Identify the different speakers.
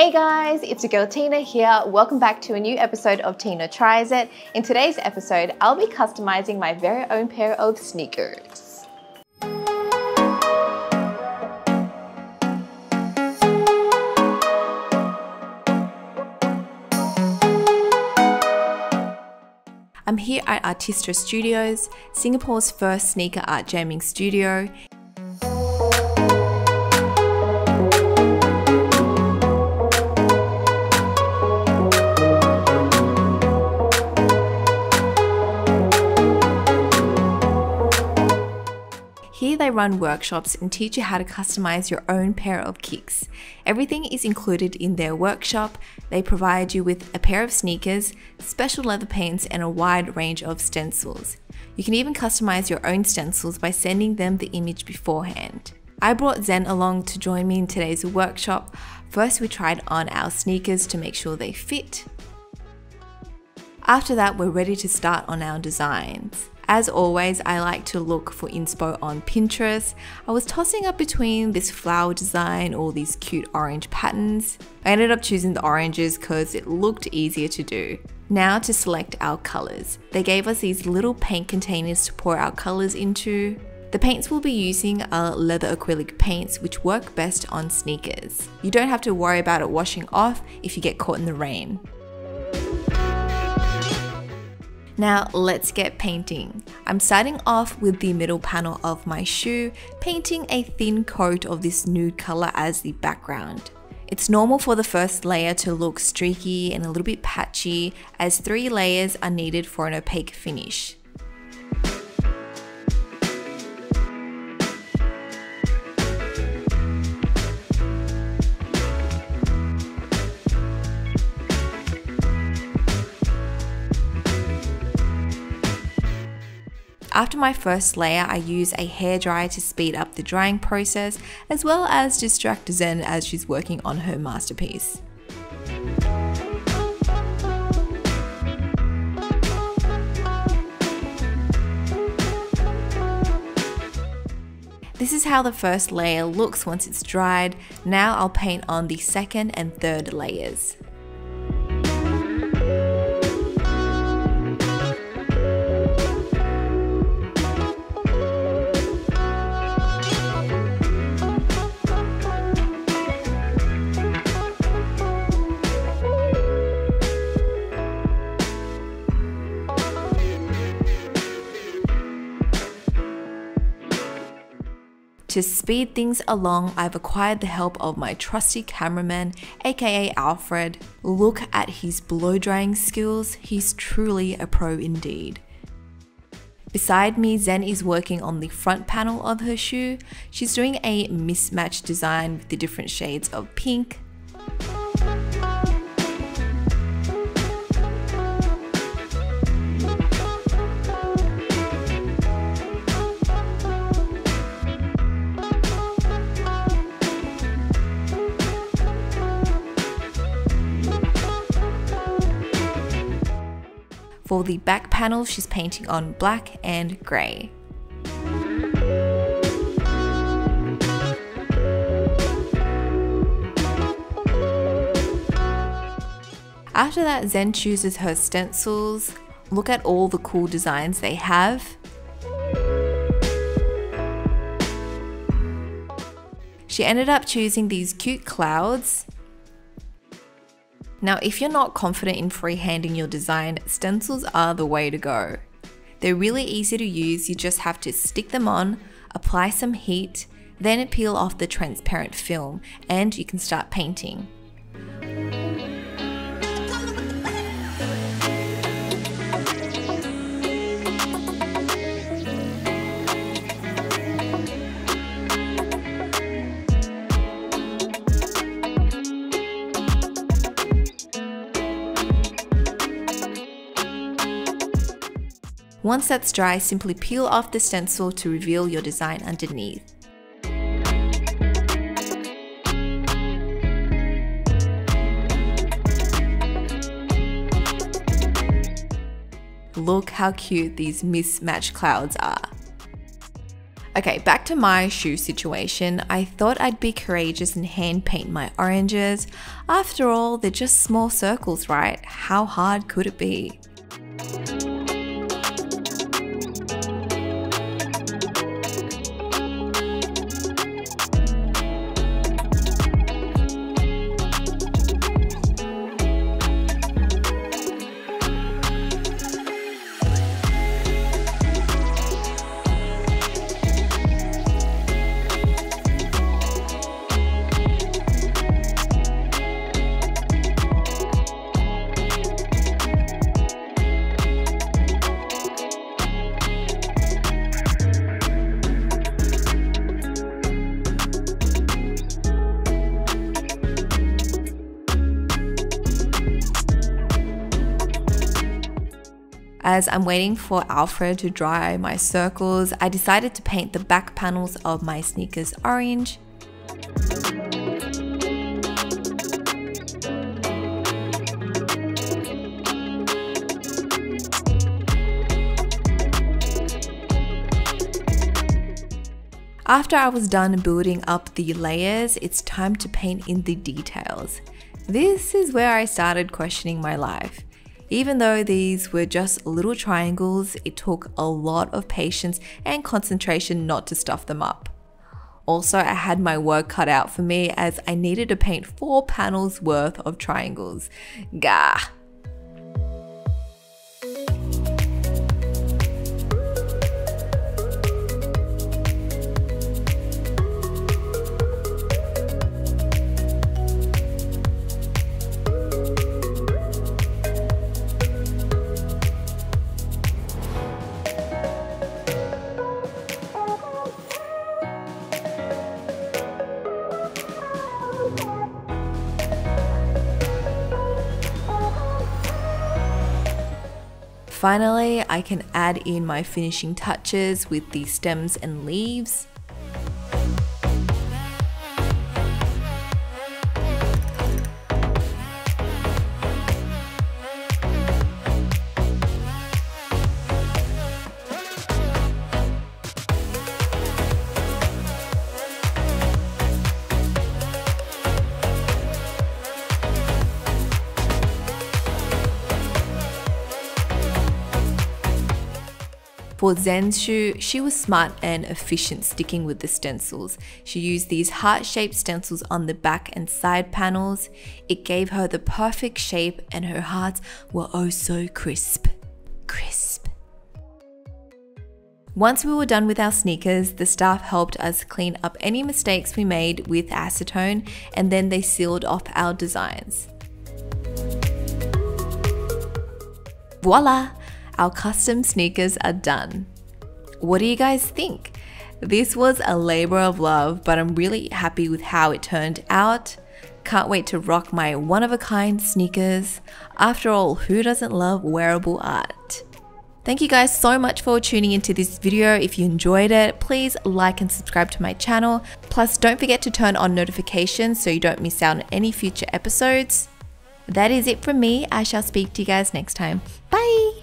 Speaker 1: Hey guys, it's your girl Tina here. Welcome back to a new episode of Tina Tries It. In today's episode, I'll be customizing my very own pair of sneakers. I'm here at Artistra Studios, Singapore's first sneaker art jamming studio, They run workshops and teach you how to customize your own pair of kicks. Everything is included in their workshop. They provide you with a pair of sneakers, special leather paints, and a wide range of stencils. You can even customize your own stencils by sending them the image beforehand. I brought Zen along to join me in today's workshop. First, we tried on our sneakers to make sure they fit. After that, we're ready to start on our designs. As always, I like to look for inspo on Pinterest. I was tossing up between this flower design or these cute orange patterns. I ended up choosing the oranges because it looked easier to do. Now to select our colors. They gave us these little paint containers to pour our colors into. The paints we'll be using are leather acrylic paints which work best on sneakers. You don't have to worry about it washing off if you get caught in the rain. Now let's get painting. I'm starting off with the middle panel of my shoe, painting a thin coat of this nude color as the background. It's normal for the first layer to look streaky and a little bit patchy as three layers are needed for an opaque finish. After my first layer, I use a hairdryer to speed up the drying process, as well as distract Zen as she's working on her masterpiece. This is how the first layer looks once it's dried. Now I'll paint on the second and third layers. To speed things along, I've acquired the help of my trusty cameraman, aka Alfred. Look at his blow drying skills, he's truly a pro indeed. Beside me, Zen is working on the front panel of her shoe. She's doing a mismatched design with the different shades of pink, The back panel, she's painting on black and grey. After that, Zen chooses her stencils. Look at all the cool designs they have. She ended up choosing these cute clouds now, if you're not confident in freehanding your design, stencils are the way to go. They're really easy to use, you just have to stick them on, apply some heat, then peel off the transparent film, and you can start painting. Once that's dry, simply peel off the stencil to reveal your design underneath. Look how cute these mismatched clouds are. Okay, back to my shoe situation. I thought I'd be courageous and hand paint my oranges. After all, they're just small circles, right? How hard could it be? As I'm waiting for Alfred to dry my circles, I decided to paint the back panels of my sneakers orange. After I was done building up the layers, it's time to paint in the details. This is where I started questioning my life. Even though these were just little triangles, it took a lot of patience and concentration not to stuff them up. Also, I had my work cut out for me as I needed to paint four panels worth of triangles. Gah! Finally, I can add in my finishing touches with the stems and leaves. For Zen's shoe, she was smart and efficient sticking with the stencils. She used these heart-shaped stencils on the back and side panels. It gave her the perfect shape and her hearts were oh so crisp. Crisp. Once we were done with our sneakers, the staff helped us clean up any mistakes we made with acetone and then they sealed off our designs. Voila! Our custom sneakers are done. What do you guys think? This was a labor of love, but I'm really happy with how it turned out. Can't wait to rock my one of a kind sneakers. After all, who doesn't love wearable art? Thank you guys so much for tuning into this video. If you enjoyed it, please like and subscribe to my channel. Plus, don't forget to turn on notifications so you don't miss out on any future episodes. That is it from me. I shall speak to you guys next time. Bye!